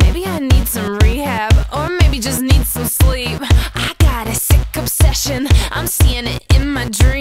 Maybe I need some rehab, or maybe just need some sleep. I got a sick obsession, I'm seeing it in my dreams.